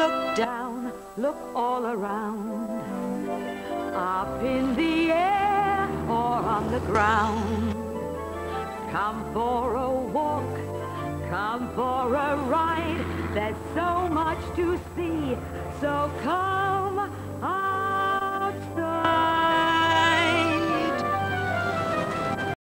Look down, look all around. Up in the air or on the ground. Come for a walk, come for a ride. There's so much to see.